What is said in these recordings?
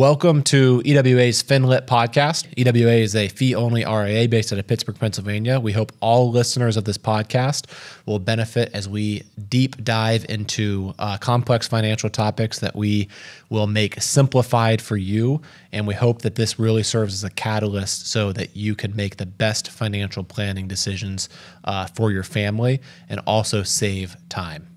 Welcome to EWA's FinLit podcast. EWA is a fee only RIA based out of Pittsburgh, Pennsylvania. We hope all listeners of this podcast will benefit as we deep dive into uh, complex financial topics that we will make simplified for you. And we hope that this really serves as a catalyst so that you can make the best financial planning decisions uh, for your family and also save time.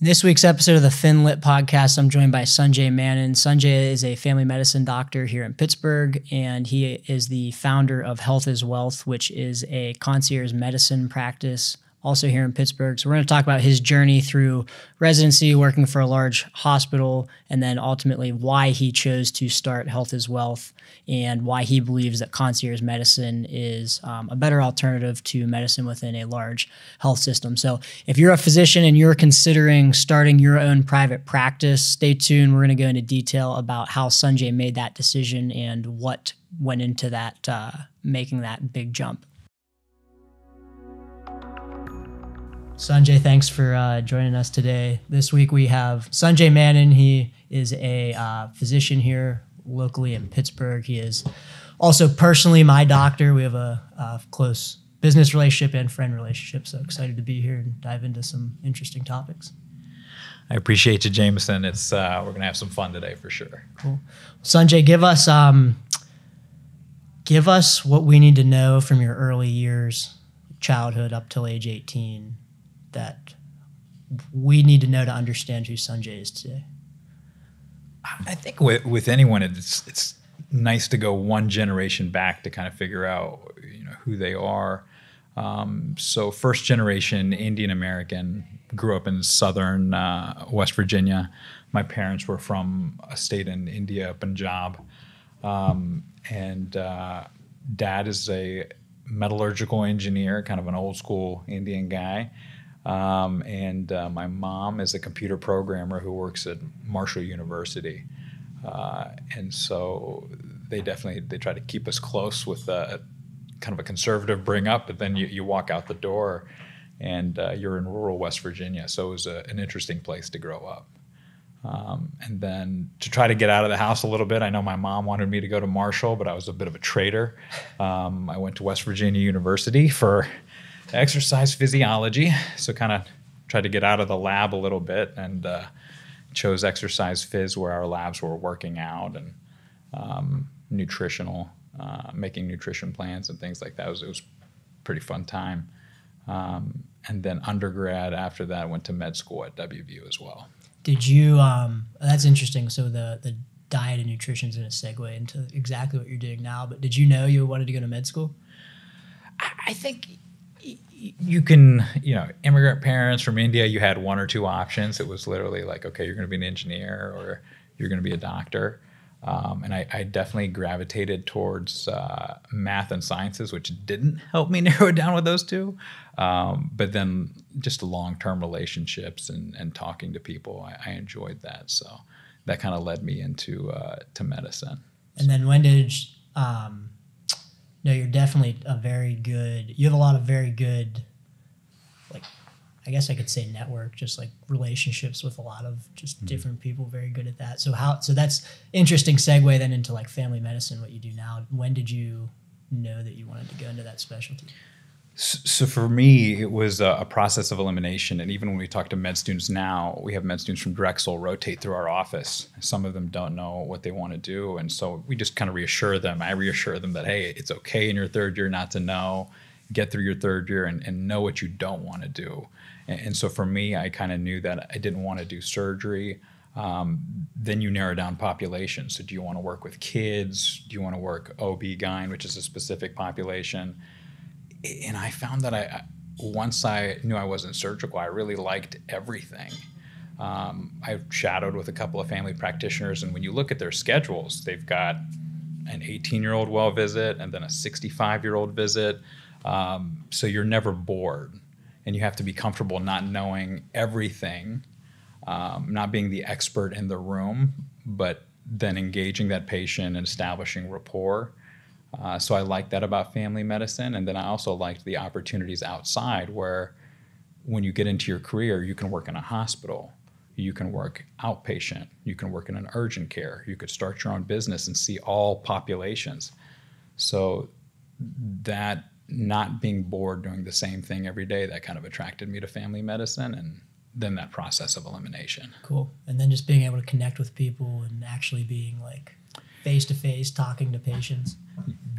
In this week's episode of the FinLit podcast, I'm joined by Sunjay Mannan. Sunjay is a family medicine doctor here in Pittsburgh, and he is the founder of Health is Wealth, which is a concierge medicine practice also here in Pittsburgh. So we're going to talk about his journey through residency, working for a large hospital, and then ultimately why he chose to start Health is Wealth and why he believes that concierge medicine is um, a better alternative to medicine within a large health system. So if you're a physician and you're considering starting your own private practice, stay tuned. We're going to go into detail about how Sunjay made that decision and what went into that, uh, making that big jump. Sunjay, thanks for uh, joining us today. This week we have Sunjay Mannan. He is a uh, physician here locally in Pittsburgh. He is also personally my doctor. We have a, a, close business relationship and friend relationship. So excited to be here and dive into some interesting topics. I appreciate you, Jamison. It's uh, we're gonna have some fun today for sure. Cool, Sunjay. Give us um, give us what we need to know from your early years, childhood up till age eighteen that we need to know to understand who Sunjay is today? I think with, with anyone, it's it's nice to go one generation back to kind of figure out you know who they are. Um, so first generation Indian American, grew up in southern uh, West Virginia. My parents were from a state in India, Punjab, um, and uh, dad is a metallurgical engineer, kind of an old school Indian guy. Um, and uh, my mom is a computer programmer who works at Marshall University. Uh, and so they definitely they try to keep us close with a, kind of a conservative bring up, but then you, you walk out the door and uh, you're in rural West Virginia. So it was a, an interesting place to grow up. Um, and then to try to get out of the house a little bit, I know my mom wanted me to go to Marshall, but I was a bit of a traitor. Um, I went to West Virginia University for exercise physiology. So kind of tried to get out of the lab a little bit and uh, chose exercise phys where our labs were working out and um, nutritional, uh, making nutrition plans and things like that. It was, it was pretty fun time. Um, and then undergrad after that, went to med school at WVU as well. Did you? Um, that's interesting. So the the diet and nutrition is going to segue into exactly what you're doing now. But did you know you wanted to go to med school? I think you can, you know, immigrant parents from India, you had one or two options. It was literally like, okay, you're going to be an engineer or you're going to be a doctor. Um, and I, I, definitely gravitated towards uh, math and sciences, which didn't help me narrow it down with those two. Um, but then just the long term relationships and, and talking to people, I, I enjoyed that. So that kind of led me into uh, to medicine. And then when did um, no, you're definitely a very good. You have a lot of very good, like, I guess I could say network, just like relationships with a lot of just mm-hmm. different people. Very good at that. So how? So that's interesting segue then into like family medicine. What you do now. When did you know that you wanted to go into that specialty? So for me, it was a, process of elimination. And even when we talk to med students now, we have med students from Drexel rotate through our office. Some of them don't know what they want to do. And so we just kind of reassure them. I reassure them that, hey, it's okay in your third year not to know. Get through your third year and, and know what you don't want to do. And, and so for me, I kind of knew that I didn't want to do surgery. Um, then you narrow down population. So do you want to work with kids? Do you want to work OB-GYN, which is a specific population? And I found that I once I knew I wasn't surgical, I really liked everything. Um, I've shadowed with a couple of family practitioners, and when you look at their schedules, they've got an 18 year old well visit and then a 65 year old visit. Um, so you're never bored, and you have to be comfortable not knowing everything, um, not being the expert in the room, but then engaging that patient and establishing rapport. Uh, so I liked that about family medicine. And then I also liked the opportunities outside where when you get into your career, you can work in a hospital, You can work outpatient. You can work in an urgent care. You could start your own business and see all populations. So that not being bored doing the same thing every day, that kind of attracted me to family medicine and then that process of elimination. Cool. And then just being able to connect with people and actually being like face to face talking to patients.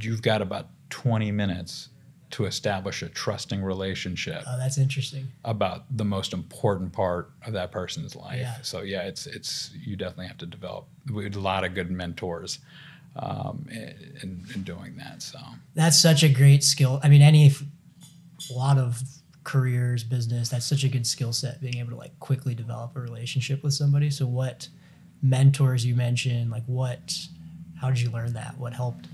You've got about 20 minutes to establish a trusting relationship Oh, that's interesting. about the most important part of that person's life. Yeah. So yeah, it's it's you definitely have to develop we had a lot of good mentors um, in, in doing that. So That's such a great skill. I mean, any a lot of careers, business, that's such a good skill set being able to like quickly develop a relationship with somebody. So what mentors you mentioned, like what how did you learn that? What helped?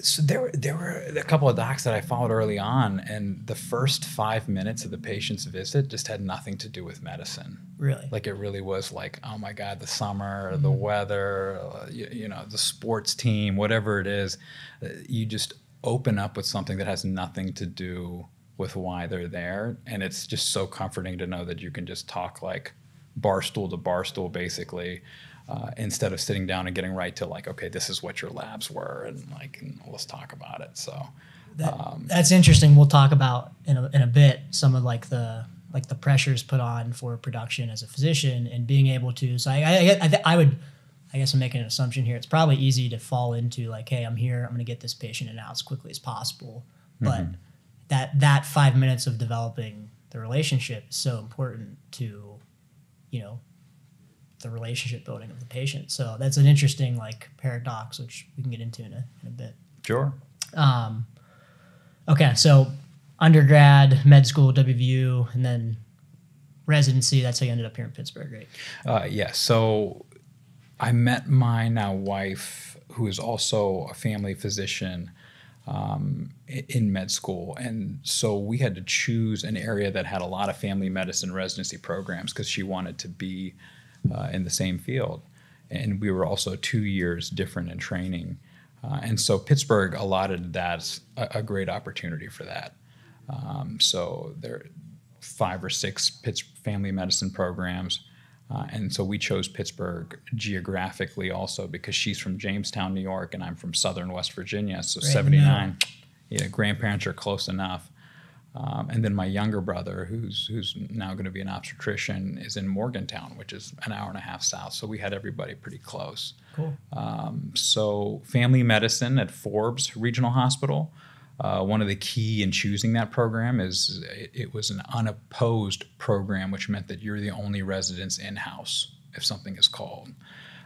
so there were there were a couple of docs that I followed early on, and the first five minutes of the patient's visit just had nothing to do with medicine. Really? Like it really was like, oh my God, the summer, the weather, uh, you, you know, the sports team, whatever it is. uh, You just open up with something that has nothing to do with why they're there, and it's just so comforting to know that you can just talk like barstool to barstool, basically. Uh, instead of sitting down and getting right to like, okay, this is what your labs were, and like, and let's talk about it. So, That, that's interesting. We'll talk about in a, in a bit some of like the like the pressures put on for production as a physician and being able to. So I I, I, I would I guess I'm making an assumption here. It's probably easy to fall into like, hey, I'm here. I'm going to get this patient in out as quickly as possible. But that that five minutes of developing the relationship is so important to, you know, the relationship building of the patient. So that's an interesting like paradox, which we can get into in a, in a bit. sure. Um, okay, so undergrad, med school, WVU, and then residency. That's how you ended up here in Pittsburgh, right? Uh, yeah. So I met my now wife, who is also a family physician um, in med school. And so we had to choose an area that had a lot of family medicine residency programs because she wanted to be uh, in the same field. And we were also two years different in training. Uh, and so Pittsburgh allotted that a, a great opportunity for that. Um, so there are five or six Pitts family medicine programs. Uh, and so we chose Pittsburgh geographically also because she's from Jamestown, New York, and I'm from Southern West Virginia. So Right, 79, yeah, grandparents are close enough. Um, and then my younger brother, who's who's now going to be an obstetrician, is in Morgantown, which is an hour and a half south. So we had everybody pretty close. Cool. So, family medicine at Forbes Regional Hospital. Uh, one of the key in choosing that program is it, it was an unopposed program, which meant that you're the only residents in house if something is called.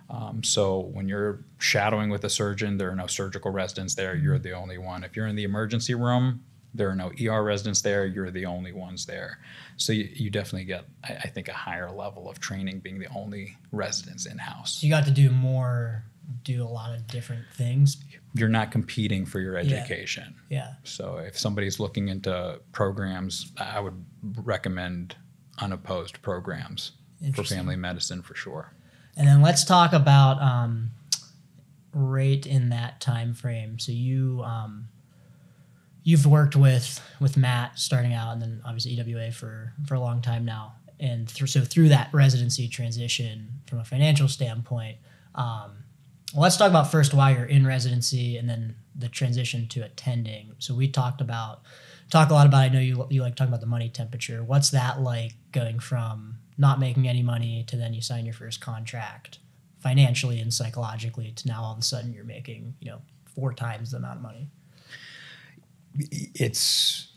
Um, so, when you're shadowing with a surgeon, there are no surgical residents there. You're the only one. If you're in the emergency room, there are no ER residents there. You're the only ones there. So, you, you definitely get, I, I think, a higher level of training being the only residents in house. So you got to do more, do a lot of different things. You're not competing for your education. Yeah. So if somebody's looking into programs, I would recommend unopposed programs for family medicine for sure. And then let's talk about um, right in that time frame. So you um, you've worked with with Matt starting out, and then obviously EWA for for a long time now. And through, so through that residency transition, from a financial standpoint, um, well, let's talk about first why you're in residency, and then the transition to attending. So we talked about talk a lot about. I know you you like talking about the money temperature. What's that like going from not making any money to then you sign your first contract financially and psychologically to now all of a sudden you're making you know four times the amount of money. It's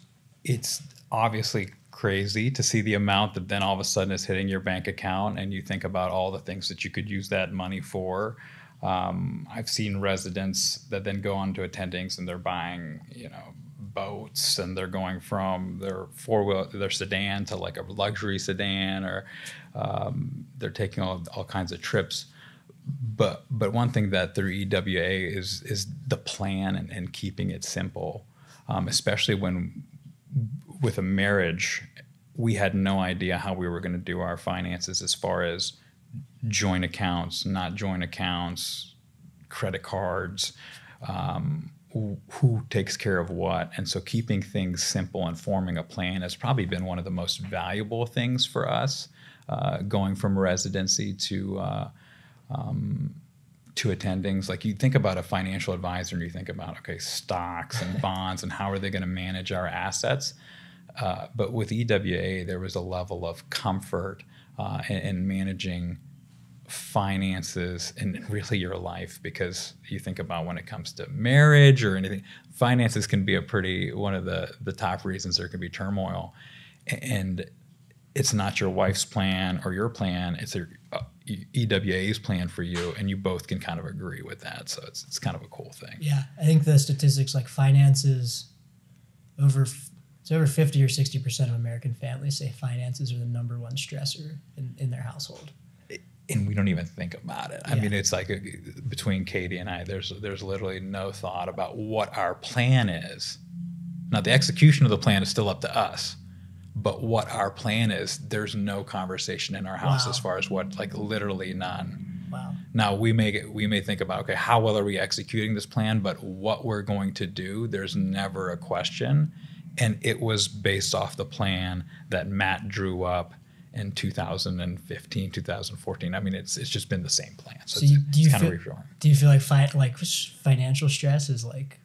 it's obviously crazy to see the amount that then all of a sudden is hitting your bank account and you think about all the things that you could use that money for. Um, I've seen residents that then go on to attendings and they're buying, you know, boats and they're going from their four wheel, their sedan to like a luxury sedan or um, they're taking all, all kinds of trips. But but one thing that through EWA is is the plan and, and keeping it simple, um, especially when with a marriage, we had no idea how we were going to do our finances as far as joint accounts, not joint accounts, credit cards, um, who, who takes care of what. And so keeping things simple and forming a plan has probably been one of the most valuable things for us uh, going from residency to uh, um, to attendings. Like you think about a financial advisor and you think about okay stocks and bonds and how are they going to manage our assets. Uh, but with EWA, there was a level of comfort uh, in, in managing finances in really your life because you think about when it comes to marriage or anything finances can be a pretty one of the the top reasons there can be turmoil and it's not your wife's plan or your plan it's a EWA's plan for you and you both can kind of agree with that. So it's it's kind of a cool thing. Yeah i think the statistics like finances over it's over 50 or 60 percent of american families say finances are the number one stressor in, in their household. And we don't even think about it. I mean, it's like a, between Katie and I, there's there's literally no thought about what our plan is. Now, the execution of the plan is still up to us, but what our plan is, there's no conversation in our house Wow. as far as what, like, literally none. wow Now we may get, we may think about okay, how well are we executing this plan? But what we're going to do, there's never a question, and it was based off the plan that Matt drew up in 2015, 2014. I mean, it's it's just been the same plan, so, So it's, you- do you it's kind of feel- do you feel like fi- like financial stress is like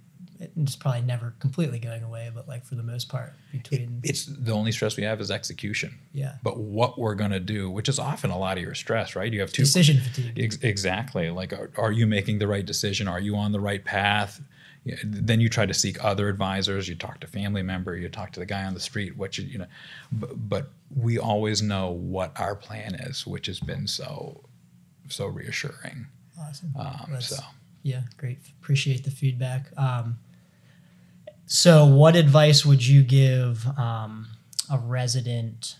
it's probably never completely going away but like for the most part between It's the only stress we have is execution. yeah But what we're going to do, which is often a lot of your stress, right? You have two decision fatigue Ex- exactly. Like, are, are you making the right decision? Are you on the right path? Yeah, Then you try to seek other advisors. You talk to family member. You talk to the guy on the street. What you you know, but, but we always know what our plan is, which has been so so reassuring. awesome Um, so Yeah, great. Appreciate the feedback. Um, so, what advice would you give um, a resident?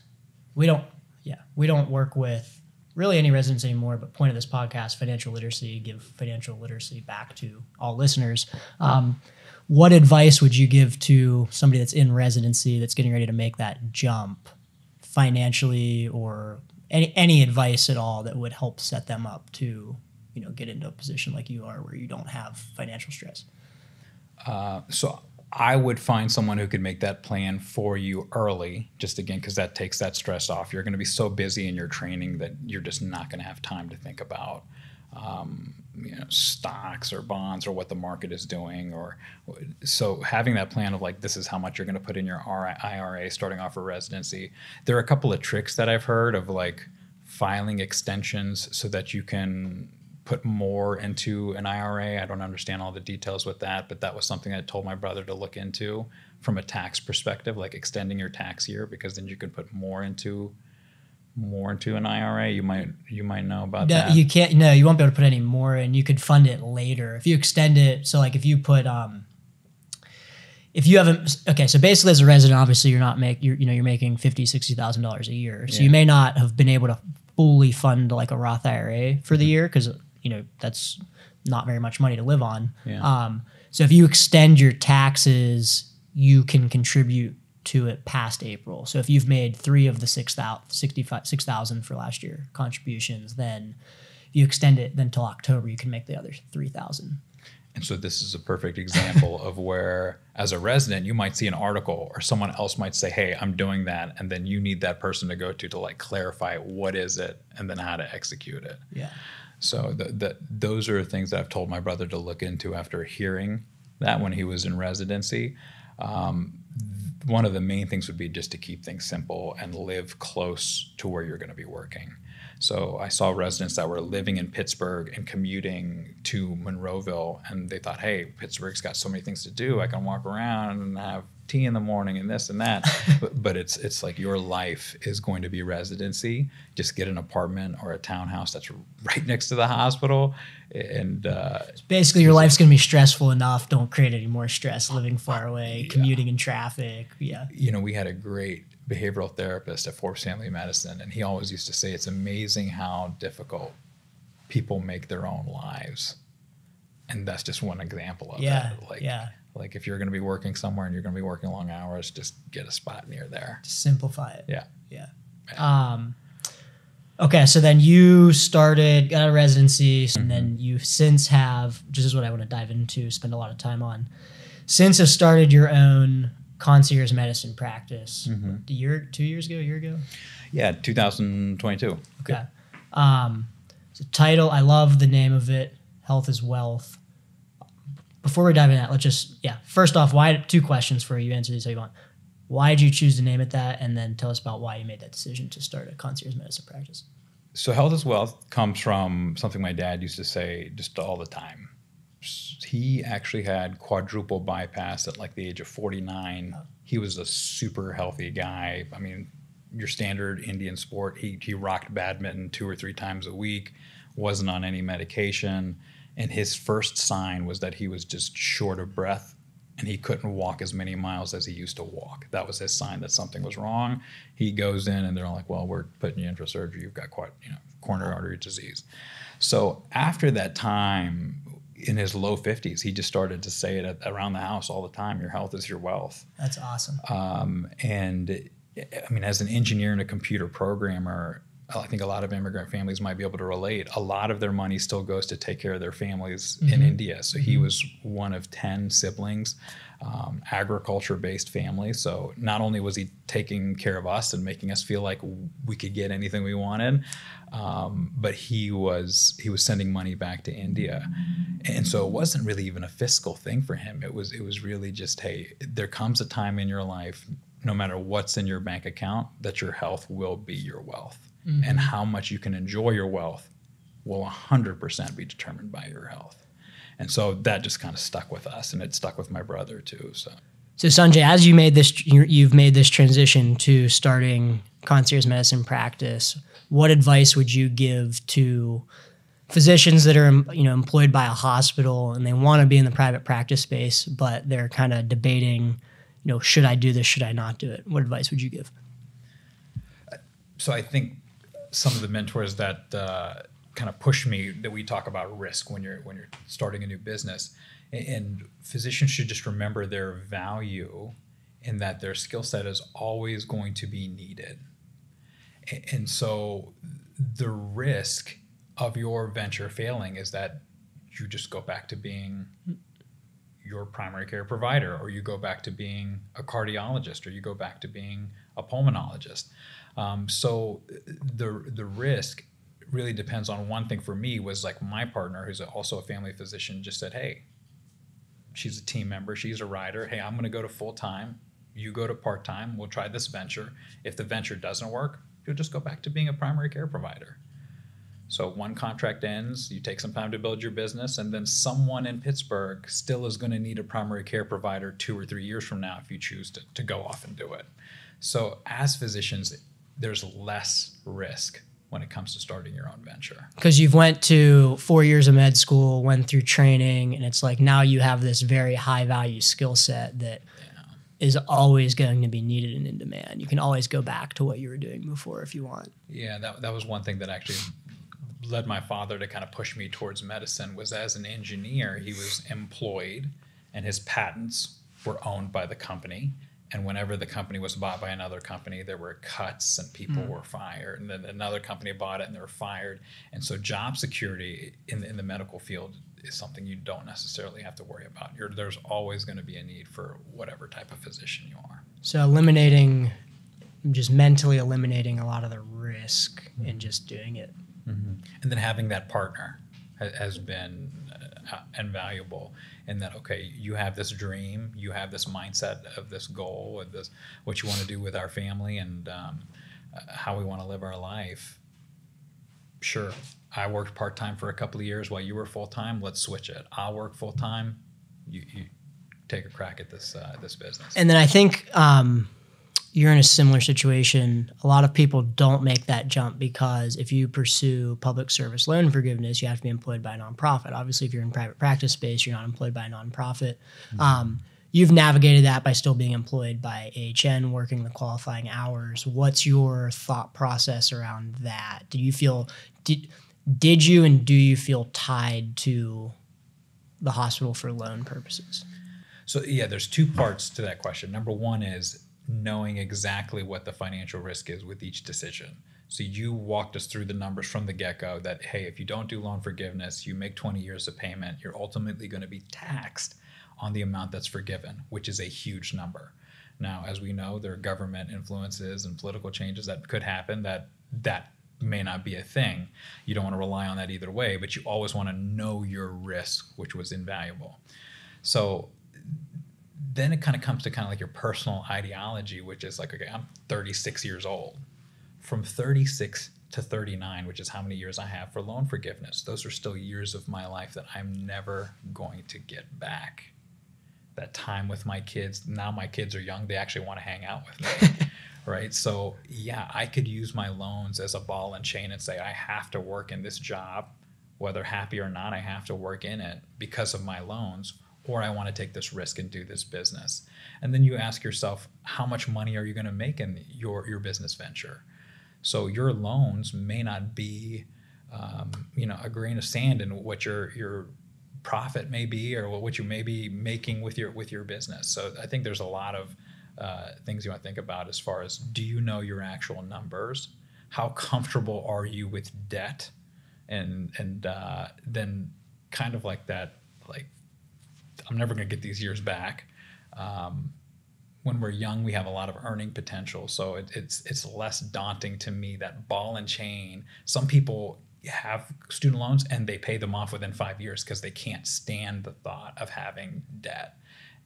We don't, yeah, we don't work with really any residents anymore. But point of this podcast, financial literacy, give financial literacy back to all listeners. Um, what advice would you give to somebody that's in residency that's getting ready to make that jump financially, or any any advice at all that would help set them up to you know get into a position like you are where you don't have financial stress so I would find someone who could make that plan for you early, just again, because that takes that stress off. You're going to be so busy in your training that you're just not going to have time to think about, um, you know, stocks or bonds or what the market is doing. Or so having that plan of like, this is how much you're going to put in your IRA starting off for residency. There are a couple of tricks that I've heard of like filing extensions so that you can put more into an IRA. I don't understand all the details with that, but that was something I told my brother to look into from a tax perspective, like extending your tax year, because then you could put more into more into an IRA. You might you might know about no, that. you can't no you won't be able to put any more in you could fund it later if you extend it so like if you put um if you haven't okay so basically as a resident obviously you're not make you're you know you're making 50 60 thousand dollars a year so you may not have been able to fully fund like a roth ira for Mm-hmm. the year because you know that's not very much money to live on Yeah. um so if you extend your taxes you can contribute to it past April. So if you've made three of the 6,000 65 6,000 for last year contributions, then if you extend it then till October, you can make the other 3,000. And so this is a perfect example of where, as a resident, you might see an article or someone else might say, "Hey, I'm doing that," and then you need that person to go to to like clarify what is it and then how to execute it. Yeah. So the, those are things that I've told my brother to look into after hearing that when he was in residency. Um, one of the main things would be just to keep things simple and live close to where you're going to be working. So I saw residents that were living in Pittsburgh and commuting to Monroeville, and they thought, "Hey, Pittsburgh's got so many things to do. I can walk around and have tea in the morning and this and that." but, but it's it's like your life is going to be residency. Just get an apartment or a townhouse that's right next to the hospital, and uh, Basically, your life's going to be stressful enough. Don't create any more stress living far away, commuting in traffic. Yeah. you know, we had a great behavioral therapist at Forbes Family Medicine, and he always used to say, "It's amazing how difficult people make their own lives," and that's just one example of Yeah, it. Like, yeah. Like if you're going to be working somewhere and you're going to be working long hours, just get a spot near there. Just simplify it. Yeah. Yeah. Um, okay, so then you started, got a residency, and then you since have, which is what I want to dive into, spend a lot of time on, since have started your own concierge medicine practice a year, two years ago, a year ago. Yeah, 2022. Okay. Um, so title, I love the name of it. Health is wealth. Before we dive into that, let's just yeah. First off, why two questions for you? Answer these how you want. Why did you choose to name it that? And then tell us about why you made that decision to start a concierge medicine practice. So health is wealth comes from something my dad used to say just all the time. He actually had quadruple bypass at like the age of 49. He was a super healthy guy. I mean, your standard Indian sport. He he rocked badminton two or three times a week, wasn't on any medication, and his first sign was that he was just short of breath and he couldn't walk as many miles as he used to walk. That was his sign that something was wrong. He goes in and they're like, "Well, we're putting you in for surgery. You've got quite, you know, coronary artery disease." So after that time, in his low 50s, he just started to say it at, around the house all the time. Your health is your wealth. That's awesome. Um, and I mean, as an engineer and a computer programmer, I think a lot of immigrant families might be able to relate. A lot of their money still goes to take care of their families in India. So he was one of 10 siblings, um, agriculture based family. So not only was he taking care of us and making us feel like we could get anything we wanted, um, but he was he was sending money back to India, and so it wasn't really even a fiscal thing for him. It was it was really just hey, there comes a time in your life, no matter what's in your bank account, that your health will be your wealth, and mm-hmm. how much you can enjoy your wealth will 100% be determined by your health. And so that just kind of stuck with us, and it stuck with my brother too. So. So Sunjay, as you made this you've made this transition to starting concierge medicine practice. What advice would you give to physicians that are, you know, employed by a hospital and they want to be in the private practice space, but they're kind of debating, you know, should I do this? Should I not do it? What advice would you give? so I think some of the mentors that uh, kind of push me that we talk about risk when you're when you're starting a new business, and physicians should just remember their value and that their skill set is always going to be needed, and so the risk of your venture failing is that you just go back to being your primary care provider, or you go back to being a cardiologist, or you go back to being a pulmonologist. Um, so the the risk really depends on one thing. For me, was like my partner, who's also a family physician, just said, "Hey, she's a team member, she's a rider. Hey, I'm going to go to full time. You go to part time. We'll try this venture. If the venture doesn't work, you'll just go back to being a primary care provider." So one contract ends, you take some time to build your business, and then someone in Pittsburgh still is going to need a primary care provider two or three years from now if you choose to, to go off and do it. So as physicians, there's less risk when it comes to starting your own venture. Because you've went to four years of med school, went through training, and it's like now you have this very high value skill set that is always going to be needed and in demand. You can always go back to what you were doing before if you want. Yeah, that, that was one thing that actually led my father to kind of push me towards medicine was as an engineer, he was employed and his patents were owned by the company. And whenever the company was bought by another company, there were cuts and people mm. were fired. And then another company bought it and they were fired. And so job security in the, in the medical field is something you don't necessarily have to worry about. You're, there's always going to be a need for whatever type of physician you are. So eliminating, just mentally eliminating a lot of the risk mm-hmm. and just doing it. Mm-hmm. and then having that partner has been uh, valuable in that okay you have this dream you have this mindset of this goal of this what you want to do with our family and um, uh, how we want to live our life. Sure i worked part-time for a couple of years while you were full-time let's switch it. I'll work full-time you, you take a crack at this uh, this business. And then I think um, you're in a similar situation. A lot of people don't make that jump because if you pursue public service loan forgiveness, you have to be employed by a nonprofit. Obviously, if you're in private practice space, you're not employed by a nonprofit. Um, you've navigated that by still being employed by AHN, working the qualifying hours. What's your thought process around that? Do you feel did did you and do you feel tied to the hospital for loan purposes? So yeah, there's two parts to that question. Number one is knowing exactly what the financial risk is with each decision. So you walked us through the numbers from the get-go that hey, if you don't do loan forgiveness, you make 20 years of payment, you're ultimately going to be taxed on the amount that's forgiven, which is a huge number. Now, as we know, there are government influences and political changes that could happen that that may not be a thing. You don't want to rely on that either way, but you always want to know your risk, which was invaluable. So then it kind of comes to kind of like your personal ideology, which is like, okay, I'm 36 years old. From 36 to 39, which is how many years I have for loan forgiveness, those are still years of my life that I'm never going to get back. That time with my kids, now my kids are young, they actually want to hang out with me. right? So, yeah, I could use my loans as a ball and chain and say, I have to work in this job, whether happy or not, I have to work in it because of my loans or I want to take this risk and do this business. And then you ask yourself, how much money are you going to make in your, your business venture? So your loans may not be, um, you know, a grain of sand in what your your profit may be or what you may be making with your with your business. So I think there's a lot of uh, things you want to think about as far as do you know your actual numbers? How comfortable are you with debt? And and uh, then kind of like that like I'm never going to get these years back. Um, when we're young, we have a lot of earning potential, so it, it's it's less daunting to me that ball and chain. Some people have student loans and they pay them off within five years because they can't stand the thought of having debt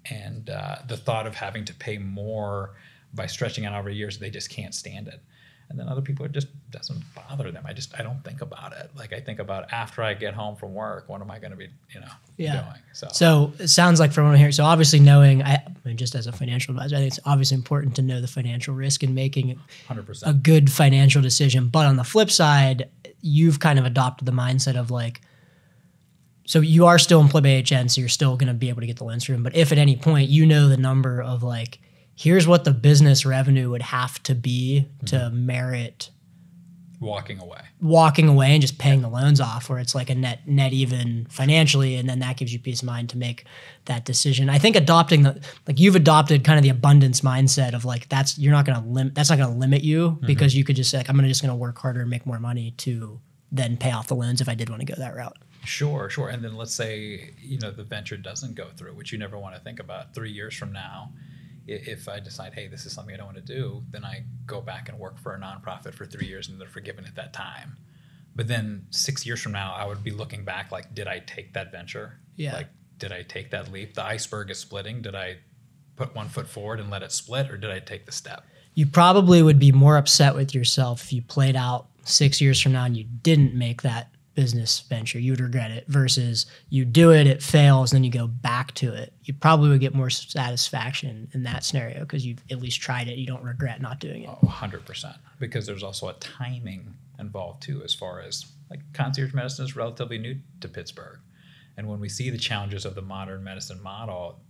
and uh, the thought of having to pay more by stretching out over years. They just can't stand it and then other people it just doesn't bother them. I just I don't think about it. Like I think about after I get home from work, what am I going to be you know yeah. doing? So so it sounds like from what I'm hearing. So obviously knowing I, I mean, just as a financial advisor, I think it's obviously important to know the financial risk in making 100%. a good financial decision. But on the flip side, you've kind of adopted the mindset of like. So you are still employed by HN, so you're still going to be able to get the through them. But if at any point you know the number of like here's what the business revenue would have to be mm-hmm. to merit walking away walking away and just paying yeah. the loans off where it's like a net net even financially and then that gives you peace of mind to make that decision i think adopting the like you've adopted kind of the abundance mindset of like that's you're not going to limit that's not going to limit you mm-hmm. because you could just say like i'm gonna just going to work harder and make more money to then pay off the loans if i did want to go that route Sure, sure. And then let's say, you know, the venture doesn't go through, which you never want to think about. Three years from now, if I decide, hey, this is something I don't want to do, then I go back and work for a nonprofit for three years and they're forgiven at that time. But then six years from now, I would be looking back like, did I take that venture? Yeah. Like, did I take that leap? The iceberg is splitting. Did I put one foot forward and let it split, or did I take the step? You probably would be more upset with yourself if you played out six years from now and you didn't make that business venture, you would regret it versus you do it, it fails, and then you go back to it. You probably would get more satisfaction in that scenario because you've at least tried it. You don't regret not doing it. Oh, 100%. Because there's also a timing involved too, as far as like concierge medicine is relatively new to Pittsburgh. And when we see the challenges of the modern medicine model,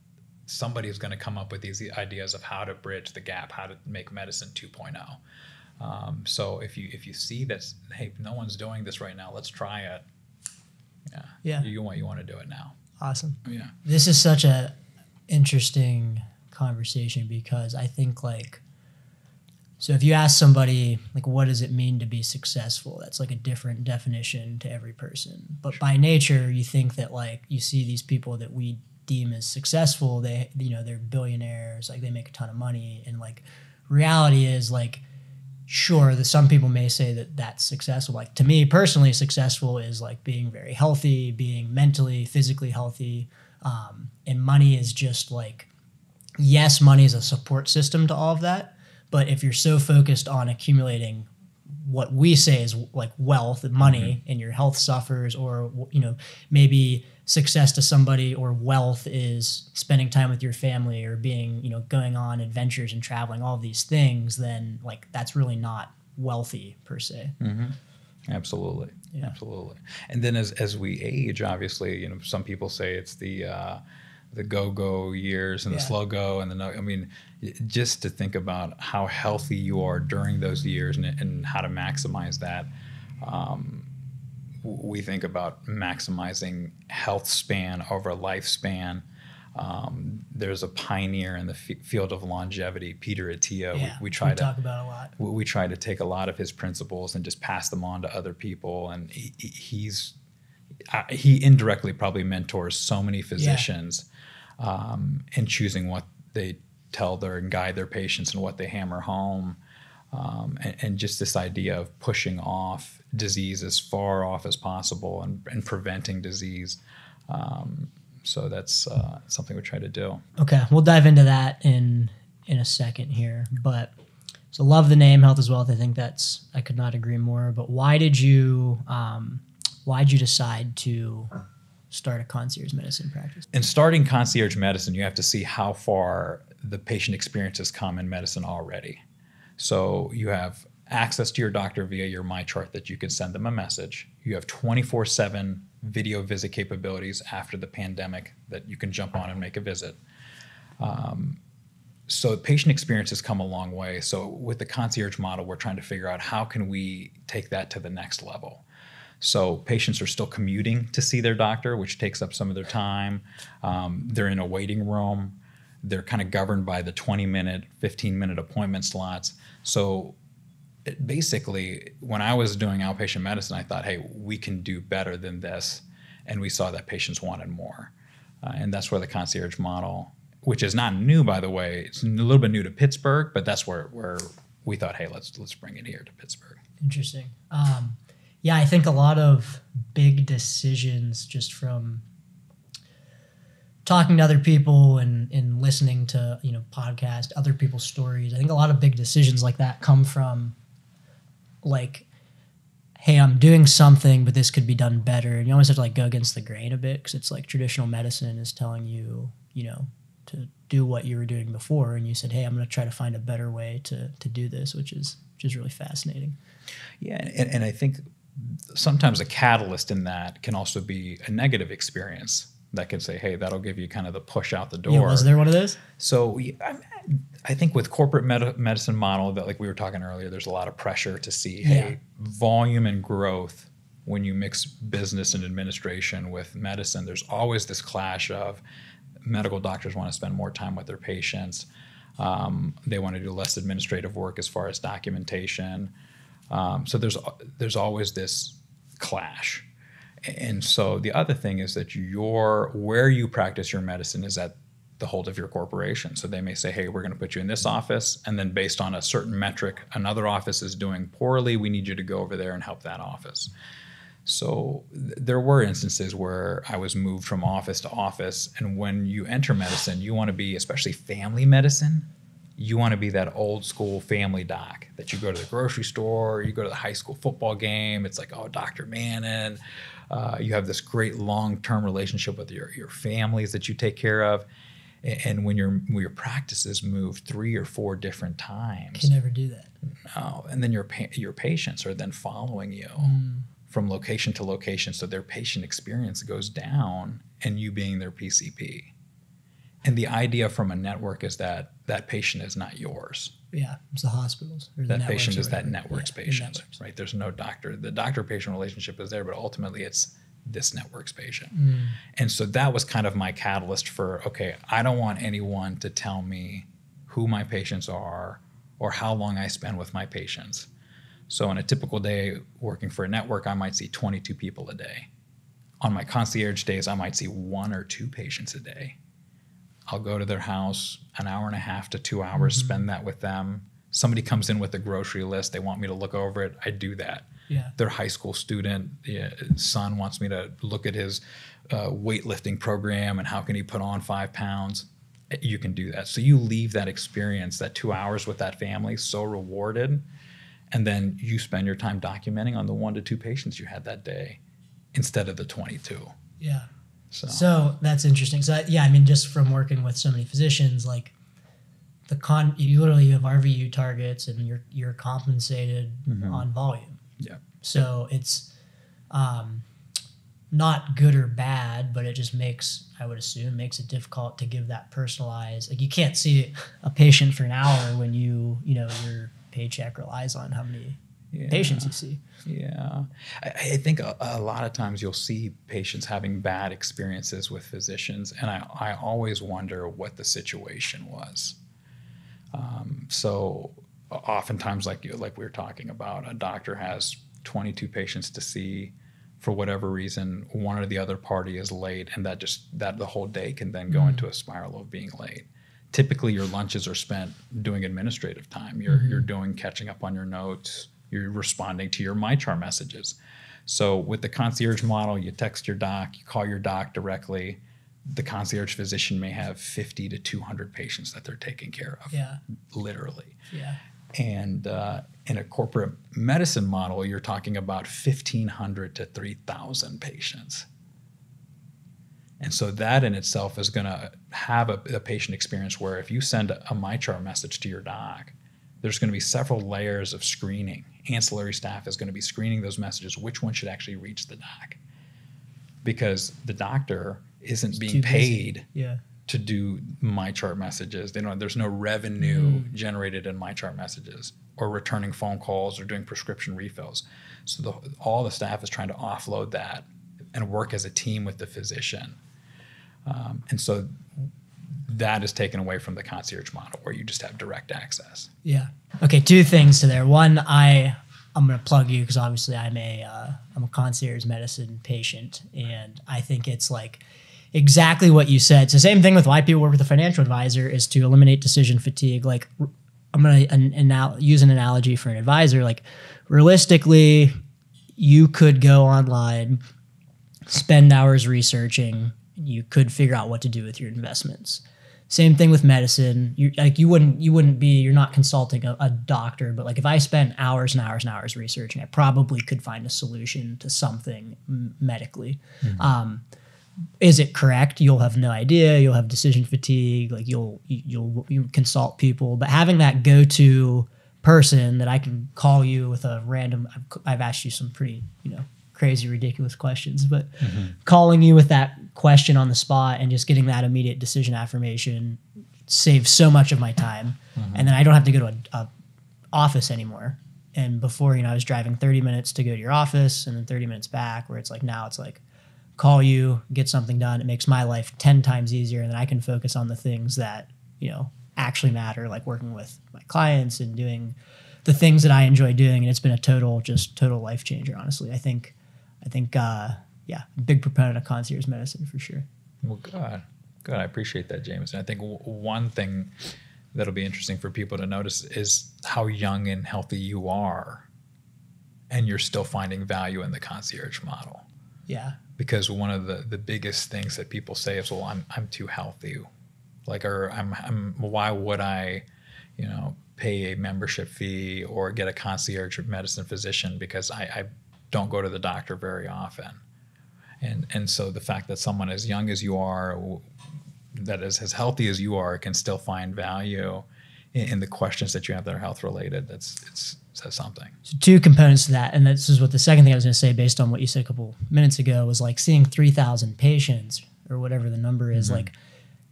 somebody is going to come up with these ideas of how to bridge the gap, how to make medicine 2.0. Um, so if you if you see that hey no one's doing this right now, let's try it. Yeah. Yeah. You, you want you want to do it now. Awesome. Yeah. This is such a interesting conversation because I think like so if you ask somebody like what does it mean to be successful that's like a different definition to every person but sure. by nature you think that like you see these people that we deem as successful they you know they're billionaires like they make a ton of money and like reality is like sure that some people may say that that's successful like to me personally successful is like being very healthy being mentally physically healthy um, and money is just like yes money is a support system to all of that but if you're so focused on accumulating what we say is like wealth and money mm-hmm. and your health suffers or you know maybe success to somebody or wealth is spending time with your family or being you know going on adventures and traveling all these things then like that's really not wealthy per se mm-hmm. absolutely yeah. absolutely and then as, as we age obviously you know some people say it's the uh, the go-go years and yeah. the slow go and the no i mean just to think about how healthy you are during those years and, and how to maximize that um, we think about maximizing health span over lifespan. Um, there's a pioneer in the f- field of longevity, Peter Attia. Yeah, we, we try we to talk about a lot. We, we, try to take a lot of his principles and just pass them on to other people. And he, he's uh, he indirectly probably mentors so many physicians yeah. um, in choosing what they tell their and guide their patients and what they hammer home. Um, and, and, just this idea of pushing off disease as far off as possible and, and preventing disease. Um, so that's uh, something we try to do. Okay, we'll dive into that in in a second here, but so love the name Health is Wealth. I think that's I could not agree more. But why did you um, why did you decide to start a concierge medicine practice? In starting concierge medicine, you have to see how far the patient experience has come in medicine already. So you have access to your doctor via your MyChart that you can send them a message. You have 24 7 video visit capabilities after the pandemic that you can jump on and make a visit. Um, so patient experience has come a long way. So with the concierge model, we're trying to figure out how can we take that to the next level. So patients are still commuting to see their doctor, which takes up some of their time. Um, they're in a waiting room. They're kind of governed by the 20 minute, 15 minute appointment slots. So basically, when I was doing outpatient medicine, I thought, hey, we can do better than this. And we saw that patients wanted more. Uh, and that's where the concierge model which is not new, by the way. It's a little bit new to Pittsburgh, but that's where where we thought, hey, let's let's bring it here to Pittsburgh. Interesting. Um, yeah, I think a lot of big decisions just from talking to other people and, and listening to you know podcast other people's stories i think a lot of big decisions like that come from like hey i'm doing something but this could be done better. And you always have to like go against the grain a bit because it's like traditional medicine is telling you you know to do what you were doing before. And you said hey i'm going to try to find a better way to to do this which is which is really fascinating. Yeah and, and i think sometimes a catalyst in that can also be a negative experience that can say hey that'll give you kind of the push out the door yeah, was there one of those so I think with corporate med- medicine model that like we were talking earlier there's a lot of pressure to see hey volume and growth when you mix business and administration with medicine there's always this clash of medical doctors want to spend more time with their patients. Um, they want to do less administrative work as far as documentation. Um, so there's there's always this clash. And so the other thing is that your where you practice your medicine is at the hold of your corporation. So they may say, "Hey, we're going to put you in this office," and then based on a certain metric, another office is doing poorly. We need you to go over there and help that office. So th- there were instances where I was moved from office to office. And when you enter medicine, you want to be, especially family medicine, you want to be that old school family doc that you go to the grocery store, you go to the high school football game. It's like, oh, Dr. Mannan. Uh, you have this great long term relationship with your, your families that you take care of. And when your when your practices move three or four different times, you can never do that. No, and then your your patients are then following you. Mm from location to location so their patient experience goes down and you being their PCP. And the idea from a network is that that patient is not yours. Yeah, it's the hospitals. that patient is that network's yeah, patient, networks. right? There's no doctor. The doctor-patient relationship is there, but ultimately it's this network's patient. Mm. And so that was kind of my catalyst for okay, I don't want anyone to tell me who my patients are or how long I spend with my patients. So on a typical day working for a network, I might see 22 people a day. On my concierge days, I might see one or two patients a day. I'll go to their house an hour and a half to two hours, mm-hmm. spend that with them. Somebody comes in with a grocery list, they want me to look over it, I do that. Yeah. Their high school student, the son wants me to look at his uh, weightlifting program and how can he put on five pounds. You can do that. So you leave that experience, that two hours with that family, so rewarded and then you spend your time documenting on the one to two patients you had that day instead of the 22 yeah so, so that's interesting. So yeah i mean just from working with so many physicians like the con you literally have rvu targets and you're you're compensated mm-hmm. on volume. Yeah. So it's um, not good or bad but it just makes i would assume makes it difficult to give that personalized like you can't see a patient for an hour when you you know you're paycheck relies on how many yeah. patients you see. Yeah. I, I think a, a, lot of times you'll see patients having bad experiences with physicians, and I, I always wonder what the situation was. Um, so oftentimes, like you, like we were talking about, a doctor has 22 patients to see. For whatever reason, one or the other party is late, and that just that the whole day can then go mm. into a spiral of being late typically your lunches are spent doing administrative time. You're Mm-hmm. you're doing catching up on your notes. You're responding to your MyChart messages. So with the concierge model, you text your doc, you call your doc directly. The concierge physician may have 50 to 200 patients that they're taking care of, Yeah. literally. Yeah. And uh, in a corporate medicine model, you're talking about 1,500 to 3,000 patients. And so that in itself is going to have a, a patient experience where if you send a, a MyChart message to your doc, there's going to be several layers of screening. Ancillary staff is going to be screening those messages, which one should actually reach the doc. Because the doctor isn't too being paid Yeah. to do MyChart messages. They don't. There's no revenue generated in MyChart messages or returning phone calls or doing prescription refills. So the, all the staff is trying to offload that and work as a team with the physician. Um, and so that is taken away from the concierge model where you just have direct access. Yeah. Okay. Two things to there. One, I I'm gonna plug you because obviously I'm a uh, I'm a concierge medicine patient, and I think it's like exactly what you said. It's the same thing with why people work with a financial advisor is to eliminate decision fatigue. Like I'm gonna an, anal- use an analogy for an advisor. Like realistically, you could go online, spend hours researching. You could figure out what to do with your investments. Same thing with medicine. You like you wouldn't you wouldn't be you're not consulting a, a doctor, but like if I spent hours and hours and hours researching, I probably could find a solution to something medically. Um, is it correct? You'll have no idea. You'll have decision fatigue. Like you'll you'll you consult people, but having that go to person that I can call you with a random. I've, I've asked you some pretty you know crazy ridiculous questions, but calling you with that question on the spot and just getting that immediate decision affirmation saves so much of my time, and then I don't have to go to a, a office anymore. And before, you know, I was driving 30 minutes to go to your office and then 30 minutes back, where it's like now it's like call you, get something done. It makes my life 10 times easier. And then I can focus on the things that, you know, actually matter, like working with my clients and doing the things that I enjoy doing. And it's been a total, just total life changer, honestly. I think, I think, uh, yeah, big proponent of concierge medicine for sure. Well, good, good. I appreciate that, James. And I think w- one thing that'll be interesting for people to notice is how young and healthy you are, and you're still finding value in the concierge model. Yeah. Because one of the, the biggest things that people say is, "Well, I'm I'm too healthy," like, or I'm I'm why would I, you know, pay a membership fee or get a concierge medicine physician because I, I don't go to the doctor very often. And and so the fact that someone as young as you are, that is as healthy as you are, can still find value in, in the questions that you have that are health related. That's it's says something. So two components to that, and this is what the second thing I was going to say, based on what you said a couple minutes ago, was like seeing three thousand patients or whatever the number is. Mm-hmm. Like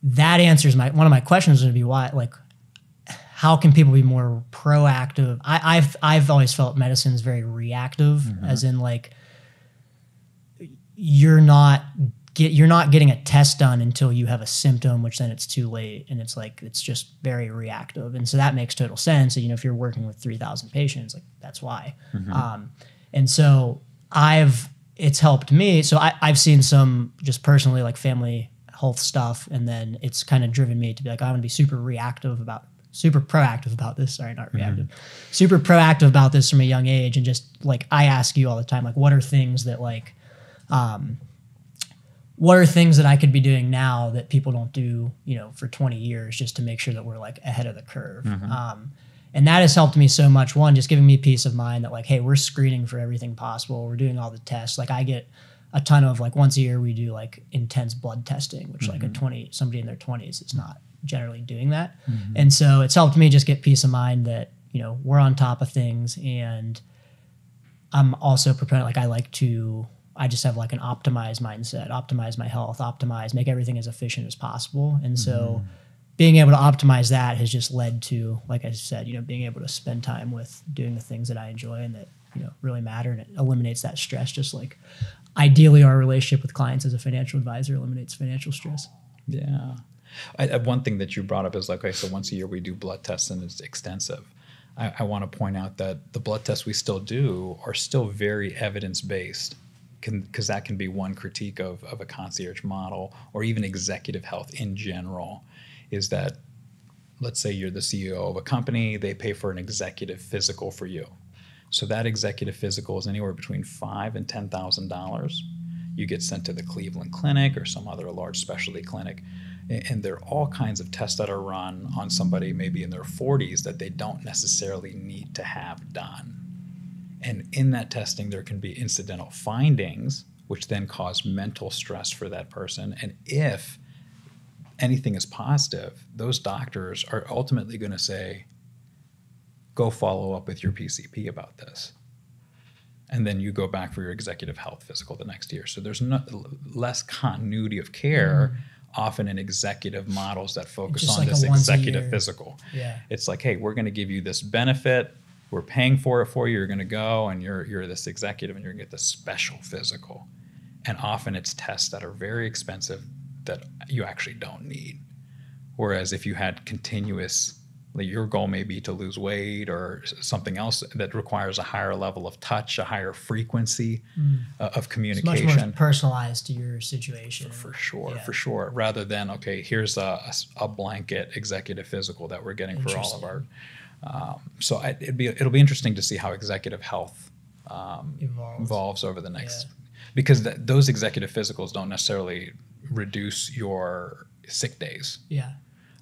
that answers my one of my questions would be why like how can people be more proactive? I, I've I've always felt medicine is very reactive, mm-hmm. as in like you're not get you're not getting a test done until you have a symptom, which then it's too late, and it's like it's just very reactive, and so that makes total sense. You know, if you're working with three thousand patients, like that's why. Um, and so I've it's helped me. So I, I've seen some just personally like family health stuff, and then it's kind of driven me to be like I want to be super reactive about super proactive about this. Sorry, not reactive. Super proactive about this from a young age, and just like I ask you all the time, like what are things that like Um, what are things that I could be doing now that people don't do, you know, for 20 years just to make sure that we're like ahead of the curve. Mm-hmm. Um, and that has helped me so much. One, just giving me peace of mind that like, hey, we're screening for everything possible. We're doing all the tests. Like I get a ton of like once a year we do like intense blood testing, which like a mm-hmm. 20 somebody in their 20s is not generally doing that. Mm-hmm. And so it's helped me just get peace of mind that, you know, we're on top of things and I'm also prepared. Like I like to, I just have like an optimized mindset, optimize my health, optimize, make everything as efficient as possible. And so mm-hmm. being able to optimize that has just led to, like I said, you know, being able to spend time with doing the things that I enjoy and that, you know, really matter. And it eliminates that stress. Just like ideally our relationship with clients as a financial advisor eliminates financial stress. Yeah. I, I- one thing that you brought up is like, okay, so once a year we do blood tests and it's extensive. I, I want to point out that the blood tests we still do are still very evidence based, because that can be one critique of, of a concierge model or even executive health in general, is that let's say you're the CEO of a company, they pay for an executive physical for you. So that executive physical is anywhere between five and ten thousand dollars. You get sent to the Cleveland Clinic or some other large specialty clinic, and there are all kinds of tests that are run on somebody maybe in their 40s that they don't necessarily need to have done. And in that testing, there can be incidental findings, which then cause mental stress for that person. And if anything is positive, those doctors are ultimately going to say, go follow up with your PCP about this. And then you go back for your executive health physical the next year. So there's no, less continuity of care, mm-hmm. often in executive models that focus on like this executive physical. Yeah. It's like, hey, we're going to give you this benefit. We're paying for it for you. You're going to go and you're, you're this executive and you're going to get this special physical. And often it's tests that are very expensive that you actually don't need. Whereas if you had continuous, like your goal may be to lose weight or something else that requires a higher level of touch, a higher frequency mm. uh, of communication. It's much more personalized to your situation. For, for sure, yeah. for sure. Rather than okay, here's a, a, blanket executive physical that we're getting for all of our. Um, so I, it'd be it'll be interesting to see how executive health um, evolves. evolves. over the next yeah. because th- those executive physicals don't necessarily reduce your sick days. Yeah.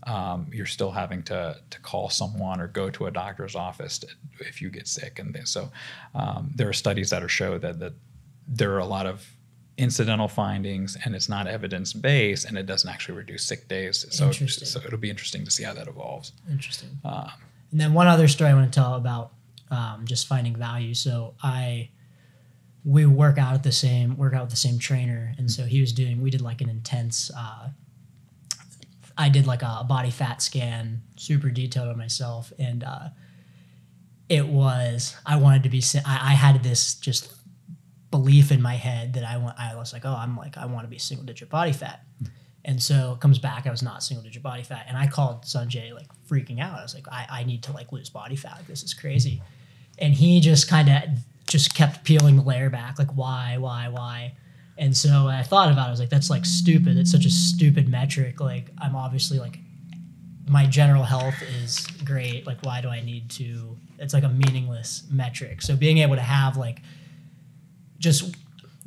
Um, you're still having to to call someone or go to a doctor's office to, if you get sick, and so um, there are studies that are show that that there are a lot of incidental findings and it's not evidence based and it doesn't actually reduce sick days. So so it'll be interesting to see how that evolves. Interesting. Um, and then one other story I want to tell about um, just finding value. So I we work out at the same work out with the same trainer, and so he was doing. We did like an intense. Uh, I did like a, body fat scan, super detailed on myself, and uh, it was. I wanted to be. I, I had this just belief in my head that I want. I was like, oh, I'm like I want to be single digit body fat. And so it comes back, I was not single digit body fat. And I called Sunjay like freaking out. I was like, I, I need to like lose body fat. Like, this is crazy. And he just kind of just kept peeling the layer back, like why, why, why. And so I thought about it, I was like, that's like stupid. It's such a stupid metric. Like I'm obviously like my general health is great. Like why do I need to it's like a meaningless metric. So being able to have like just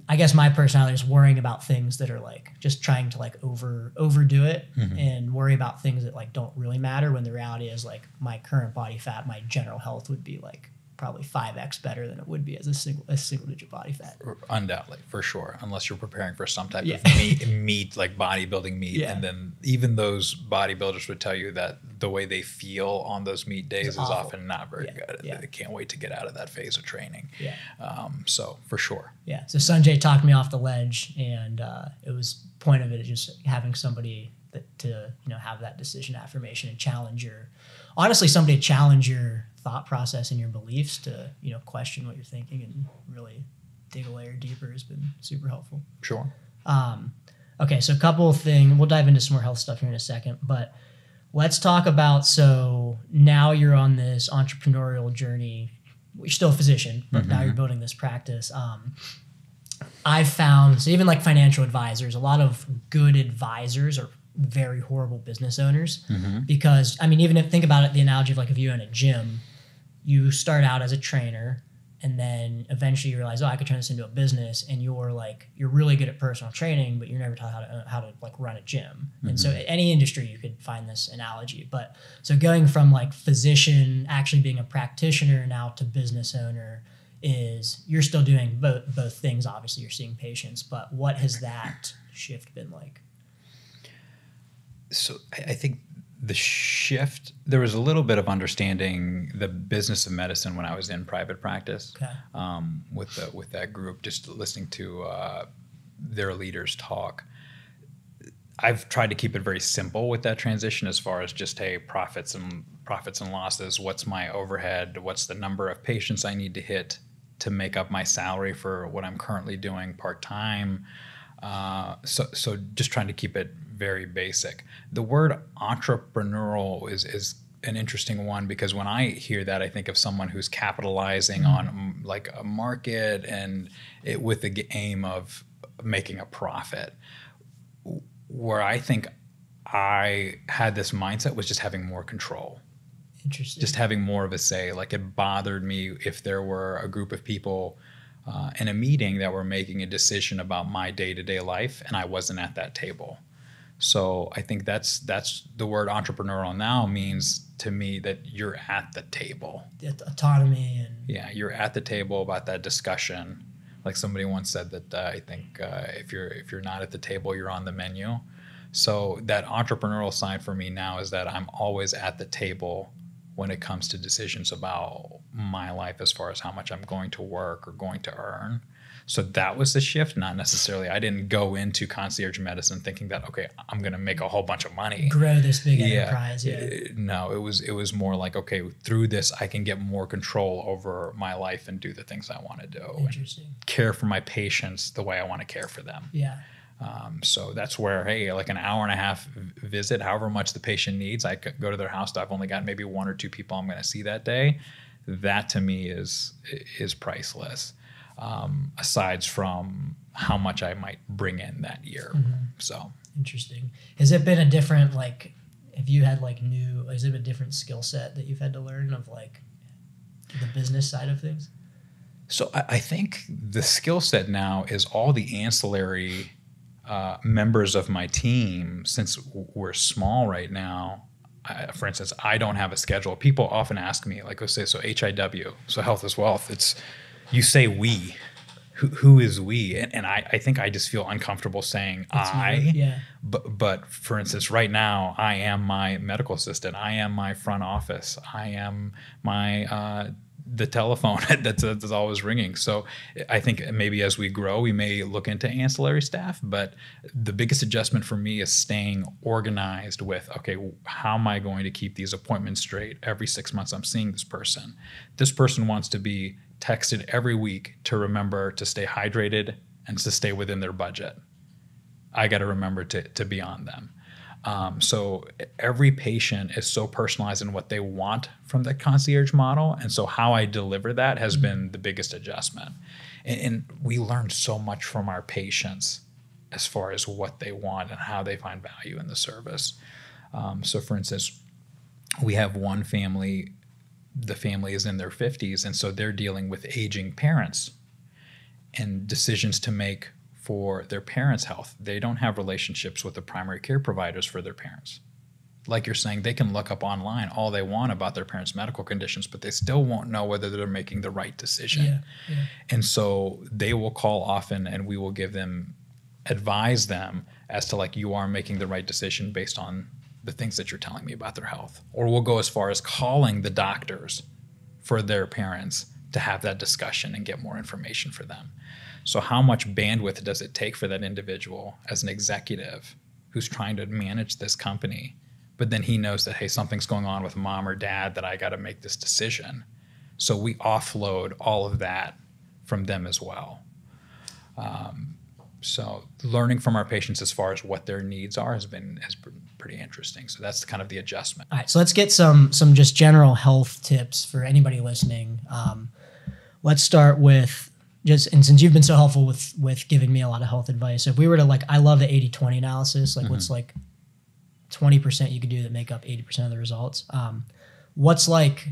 I guess my personality is worrying about things that are like just trying to like over overdo it mm-hmm. and worry about things that like don't really matter when the reality is like my current body fat, my general health would be like probably five x better than it would be as a single a single digit body fat. Undoubtedly, for sure. Unless you're preparing for some type yeah. of meet, meet like bodybuilding meet, yeah. and then even those bodybuilders would tell you that the way they feel on those meet days it's is awful. often not very yeah. good. Yeah. They can't wait to get out of that phase of training. Yeah. Um, so for sure. Yeah. So Sunjay talked me off the ledge, and uh, it was point of it is just having somebody that to you know have that decision affirmation and challenge your honestly somebody to challenge your thought process and your beliefs to you know question what you're thinking and really dig a layer deeper has been super helpful. Sure. Um, okay, so a couple of things. We'll dive into some more health stuff here in a second, but let's talk about so now you're on this entrepreneurial journey. You're still a physician, but mm-hmm. now you're building this practice. Um, I've found so even like financial advisors, a lot of good advisors are very horrible business owners mm-hmm. because I mean, even if think about it, the analogy of like if you're in a gym you start out as a trainer and then eventually you realize oh i could turn this into a business and you're like you're really good at personal training but you're never taught how to how to like run a gym mm-hmm. and so mm-hmm. any industry you could find this analogy but so going from like physician actually being a practitioner now to business owner is you're still doing both both things obviously you're seeing patients but what has that shift been like so i think the shift there was a little bit of understanding the business of medicine when I was in private practice okay. um, with the, with that group, just listening to uh, their leaders talk. I've tried to keep it very simple with that transition, as far as just hey, profits and profits and losses. What's my overhead? What's the number of patients I need to hit to make up my salary for what I'm currently doing part time? Uh, so, so just trying to keep it very basic. The word entrepreneurial is is an interesting one because when I hear that, I think of someone who's capitalizing mm-hmm. on like a market and it with the aim of making a profit. Where I think I had this mindset was just having more control Interesting. just having more of a say. Like it bothered me if there were a group of people uh, in a meeting that were making a decision about my day to day life, and I wasn't at that table. So I think that's that's the word entrepreneurial now means to me that you're at the table. The autonomy and Yeah, you're at the table about that discussion. Like somebody once said that uh, I think uh, if you're if you're not at the table, you're on the menu. So that entrepreneurial side for me now is that I'm always at the table when it comes to decisions about my life as far as how much I'm going to work or going to earn. So that was the shift, not necessarily. I didn't go into concierge medicine thinking that okay, I'm going to make a whole bunch of money grow this big enterprise. Yeah. uh, no it was it was more like okay through this i can get more control over my life and do the things i want to do Interesting. care for my patients the way i want to care for them Yeah. um, so that's where hey like an hour and a half visit however much the patient needs i could go to their house i've only got maybe one or two people i'm going to see that day that to me is is priceless um, aside from how much i might bring in that year so Interesting. Has it been a different like? Have you had like new? Has it been a different skill set that you've had to learn of like the business side of things? So I, I think the skill set now is all the ancillary uh, members of my team. Since we're small right now, I, for instance, I don't have a schedule. People often ask me, like, let's say, so HIW, so Health is Wealth. It's you say we. Who, who is we? And, and I, I think I just feel uncomfortable saying It's you. I. Yeah. But, but for instance, right now, I am my medical assistant. I am my front office. I am my uh, the telephone that's, that's always ringing. So I think maybe as we grow, we may look into ancillary staff. But the biggest adjustment for me is staying organized with okay, how am I going to keep these appointments straight? Every six months, I'm seeing this person. This person wants to be texted every week to remember to stay hydrated and to stay within their budget. I got to remember to, to be on them. Um, so every patient is so personalized in what they want from the concierge model. And so how I deliver that has been the biggest adjustment. And, and we learned so much from our patients as far as what they want and how they find value in the service. Um, so, for instance, we have one family, the family is in their 50s, and so they're dealing with aging parents and decisions to make for their parents' health. They don't have relationships with the primary care providers for their parents. Like you're saying, they can look up online all they want about their parents' medical conditions, but they still won't know whether they're making the right decision. Yeah. Yeah. And so they will call often and we will give them advise them as to like you are making the right decision based on the things that you're telling me about their health. Or we'll go as far as calling the doctors for their parents to have that discussion and get more information for them. So how much bandwidth does it take for that individual as an executive who's trying to manage this company but then he knows that hey something's going on with mom or dad that I got to make this decision. So we offload all of that from them as well. Um, so learning from our patients as far as what their needs are has been has been pretty interesting. So that's kind of the adjustment. All right, so let's get some some just general health tips for anybody listening. Um, let's start with just and since you've been so helpful with with giving me a lot of health advice, if we were to like, I love the 80-20 analysis. Like, what's like twenty percent you could do that make up eighty percent of the results? Um, what's like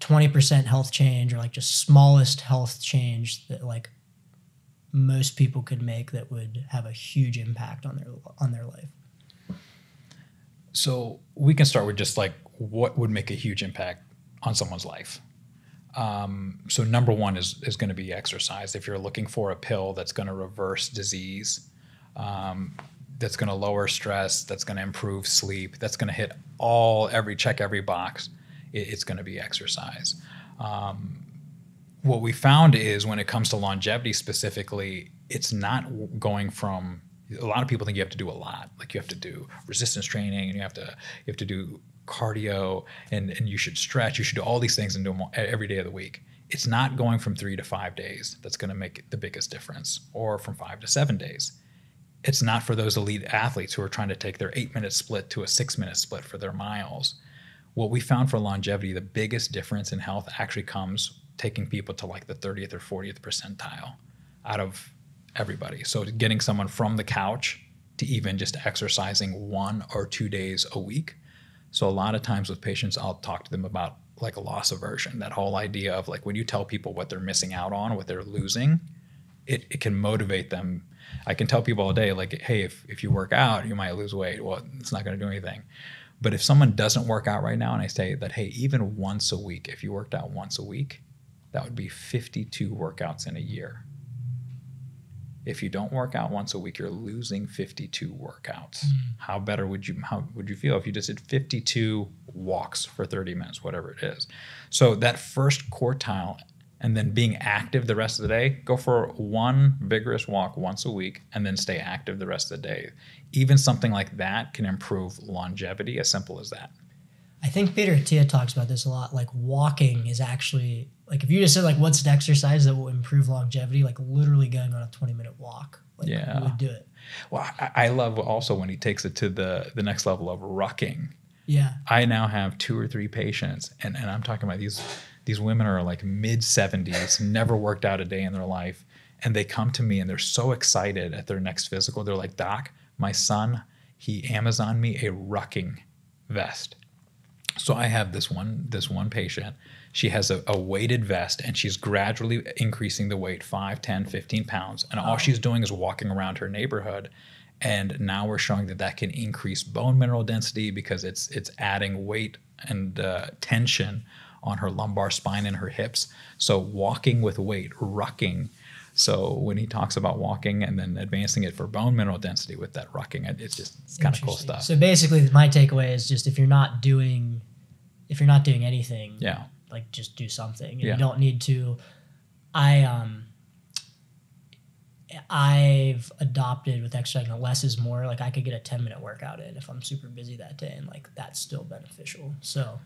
twenty percent health change or like just smallest health change that like most people could make that would have a huge impact on their on their life? So we can start with just like what would make a huge impact on someone's life. Um, so number one is is going to be exercise. If you're looking for a pill that's going to reverse disease, um, that's going to lower stress, that's going to improve sleep, that's going to hit all every check every box, it, it's going to be exercise. Um, what we found is when it comes to longevity specifically, it's not going from a lot of people think you have to do a lot. Like you have to do resistance training and you have to you have to do cardio and, and you should stretch. You should do all these things and do them every day of the week. It's not going from three to five days that's going to make the biggest difference, or from five to seven days. It's not for those elite athletes who are trying to take their eight minute split to a six minute split for their miles. What we found for longevity, the biggest difference in health actually comes taking people to like the 30th or 40th percentile out of everybody. So getting someone from the couch to even just exercising one or two days a week. So a lot of times with patients, I'll talk to them about like a loss aversion, that whole idea of like when you tell people what they're missing out on, what they're losing, it, it can motivate them. I can tell people all day, like, hey, if, if you work out, you might lose weight. Well, it's not going to do anything. But if someone doesn't work out right now, and I say that, hey, even once a week, if you worked out once a week, that would be 52 workouts in a year. If you don't work out once a week, you're losing 52 workouts. Mm. How better would you how would you feel if you just did 52 walks for 30 minutes, whatever it is? So that first quartile and then being active the rest of the day, go for one vigorous walk once a week and then stay active the rest of the day. Even something like that can improve longevity, as simple as that. I think Peter Attia talks about this a lot. Like walking is actually like if you just said like what's an exercise that will improve longevity, like literally going on a twenty minute walk, like yeah, would do it. Well, I, I love also when he takes it to the the next level of rucking. Yeah, I now have two or three patients, and and I'm talking about these these women are like mid seventies, never worked out a day in their life, and they come to me and they're so excited at their next physical. They're like, Doc, my son, he Amazon me a rucking vest so I have this one this one patient. She has a, a, weighted vest and she's gradually increasing the weight 5, 10, 15 pounds. And all she's doing is walking around her neighborhood. And now we're showing that that can increase bone mineral density because it's it's adding weight and uh, tension on her lumbar spine and her hips. So walking with weight, rucking. So when he talks about walking and then advancing it for bone mineral density with that rucking, it's just it's kind of cool stuff. So basically, my takeaway is just if you're not doing if you're not doing anything, yeah, like just do something. Yeah. You don't need to. I um. I've adopted with exercising less is more. Like I could get a ten minute workout in if I'm super busy that day, and like that's still beneficial. So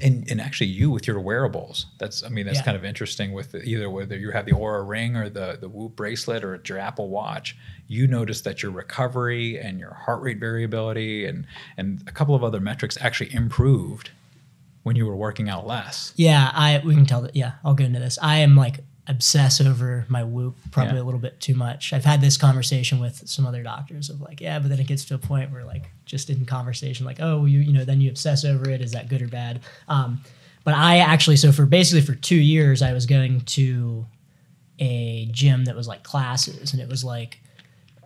and and actually you with your wearables that's i mean that's yeah. kind of interesting with the, either whether you have the Oura ring or the the whoop bracelet or your apple watch you notice that your recovery and your heart rate variability and and a couple of other metrics actually improved when you were working out less. Yeah, I we can tell that. Yeah, I'll get into this. I am like obsess over my whoop probably yeah. a little bit too much. I've had this conversation with some other doctors of like, yeah, but then it gets to a point where like just in conversation, like, oh, you you know, then you obsess over it. Is that good or bad? Um, but I actually, so for basically for two years, I was going to a gym that was like classes, and it was like,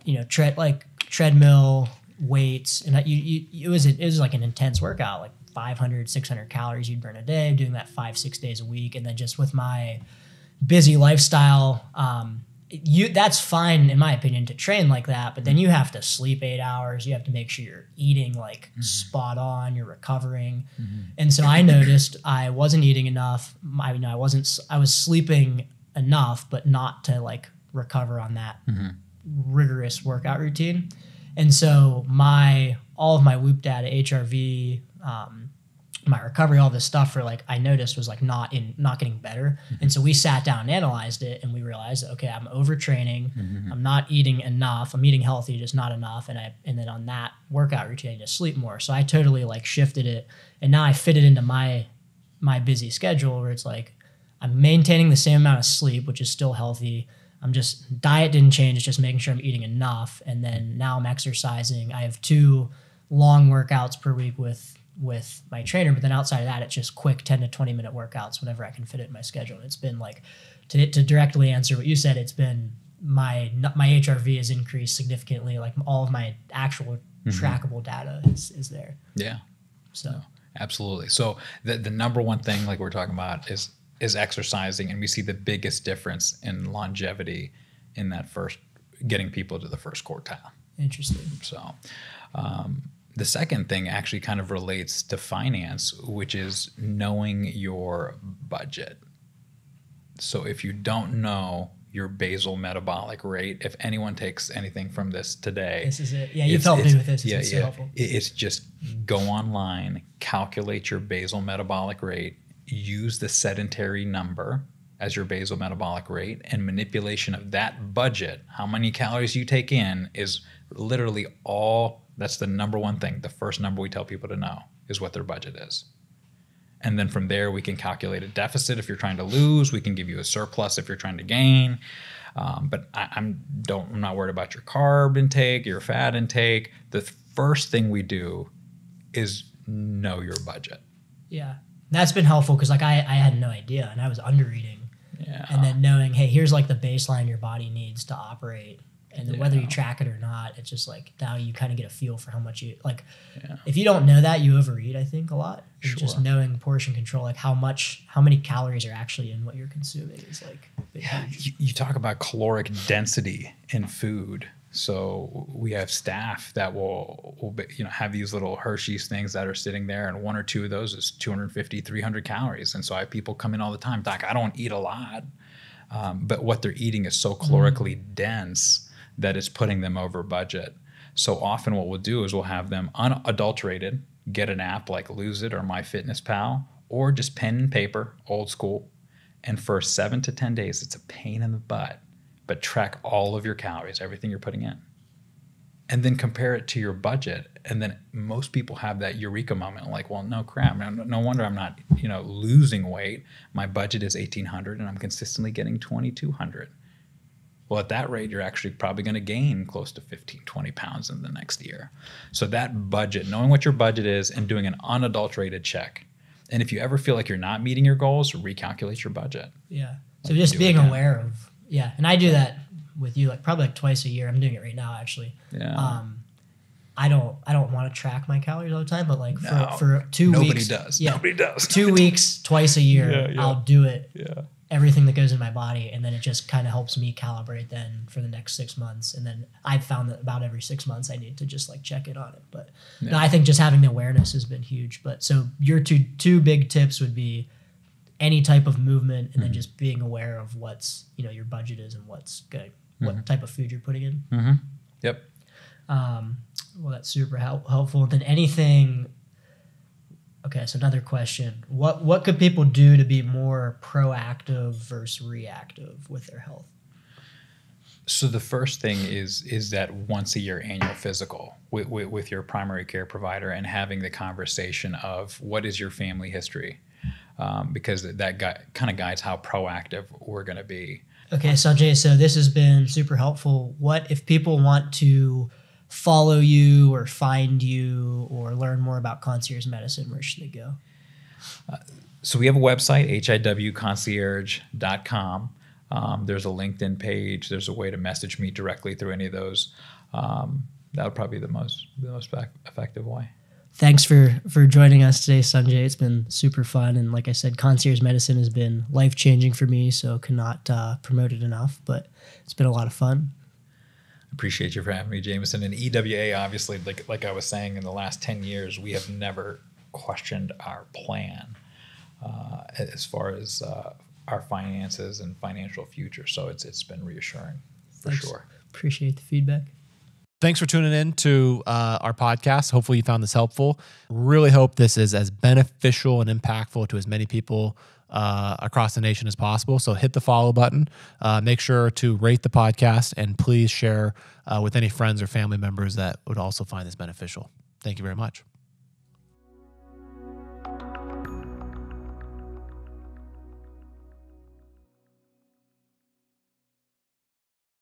you know, tread like treadmill weights, and I, you, you, it was it was like an intense workout, like 500, 600 calories you'd burn a day, doing that five, six days a week. And then just with my busy lifestyle, um, you that's fine in my opinion to train like that but then you have to sleep eight hours you have to make sure you're eating like mm-hmm. spot on you're recovering mm-hmm. and so i noticed i wasn't eating enough i you know i wasn't i was sleeping enough but not to like recover on that mm-hmm. rigorous workout routine and so my all of my whoop data hrv um, my recovery, all this stuff for like I noticed was like not in not getting better. Mm-hmm. And so we sat down and analyzed it and we realized okay, I'm overtraining, mm-hmm. I'm not eating enough, I'm eating healthy, just not enough. And I and then on that workout routine I just sleep more. So I totally like shifted it and now I fit it into my my busy schedule where it's like I'm maintaining the same amount of sleep, which is still healthy. I'm just diet didn't change, it's just making sure I'm eating enough. And then now I'm exercising. I have two long workouts per week with with my trainer. But then outside of that, it's just quick 10 to 20 minute workouts whenever I can fit it in my schedule. And it's been like, to, to directly answer what you said, it's been my my HRV has increased significantly. Like all of my actual mm-hmm. trackable data is, is there. Yeah. So no, absolutely. So the, the number one thing like we're talking about is is exercising and we see the biggest difference in longevity in that first getting people to the first quartile. Interesting. So um, the second thing actually kind of relates to finance, which is knowing your budget. So if you don't know your basal metabolic rate, if anyone takes anything from this today, this is it. Yeah, you've helped me with this. Yeah, it's yeah. So it's just go online, calculate your basal metabolic rate, use the sedentary number as your basal metabolic rate, and manipulation of that budget, how many calories you take in, is literally all that's the number one thing. The first number we tell people to know is what their budget is. And then from there, we can calculate a deficit if you're trying to lose. We can give you a surplus if you're trying to gain. Um, but I, I'm don't I'm not worried about your carb intake, your fat intake. The first thing we do is know your budget. Yeah. That's been helpful because like I, I had no idea and I was under eating. Yeah. And then knowing, hey, here's like the baseline your body needs to operate. And then whether you track it or not, it's just like now you kind of get a feel for how much you like. Yeah. If you don't know that, you overeat. I think a lot. And Just knowing portion control, like how much, how many calories are actually in what you're consuming, is like huge. you, you talk about caloric density in food. So we have staff that will, will be, you know have these little Hershey's things that are sitting there, and one or two of those is 250, 300 calories. And so I have people come in all the time, Doc, I don't eat a lot, um, but what they're eating is so calorically dense that it's putting them over budget. So often, what we'll do is we'll have them unadulterated, get an app like Lose It or MyFitnessPal, or just pen and paper, old school, and for seven to 10 days, it's a pain in the butt, but track all of your calories, everything you're putting in. And then compare it to your budget. And then most people have that eureka moment like, well, no crap. No, no wonder I'm not, you know, losing weight. My budget is 1800 and I'm consistently getting 2200. Well, at that rate, you're actually probably going to gain close to 15, 20 pounds in the next year. So that budget, knowing what your budget is and doing an unadulterated check. And if you ever feel like you're not meeting your goals, recalculate your budget. Yeah. So Like just being aware of yeah, and I do that with you like probably like twice a year. I'm doing it right now actually. Yeah. Um, I don't I don't want to track my calories all the time, but like No, for, for two Nobody weeks, Nobody does. Yeah, Nobody does. two weeks, twice a year, Yeah, yeah. I'll do it. Yeah. Everything that goes in my body, and then it just kind of helps me calibrate then for the next six months. And then I've found that about every six months I need to just like check in on it. But no, I think just having the awareness has been huge. But so your two two big tips would be any type of movement, and then just being aware of what's you know your budget is and what's good, what type of food you're putting in. Mm-hmm. Yep. Um, well, that's super help, helpful. And then anything. Okay, so another question: what what could people do to be more proactive versus reactive with their health? So the first thing is is that once a year annual physical with, with, with your primary care provider and having the conversation of what is your family history, um, because that gui- kind of guides how proactive we're going to be. Okay, Sunjay, so this has been super helpful. What if people want to follow you or find you or learn more about concierge medicine? Where should they go? So we have a website, hiwconcierge.com. Um, there's a LinkedIn page. There's a way to message me directly through any of those. Um, that would probably be the most the most effective way. Thanks for for joining us today, Sunjay. It's been super fun, and like I said, concierge medicine has been life changing for me. So cannot uh, promote it enough, but it's been a lot of fun. Appreciate you for having me, Jamison. And EWA, obviously, like like I was saying, in the last ten years, we have never questioned our plan uh, as far as uh, our finances and financial future. So it's it's been reassuring for Thanks. sure. Appreciate the feedback. Thanks for tuning in to uh, our podcast. Hopefully, you found this helpful. Really hope this is as beneficial and impactful to as many people uh, across the nation as possible. So, hit the follow button. Uh, make sure to rate the podcast and please share uh, with any friends or family members that would also find this beneficial. Thank you very much.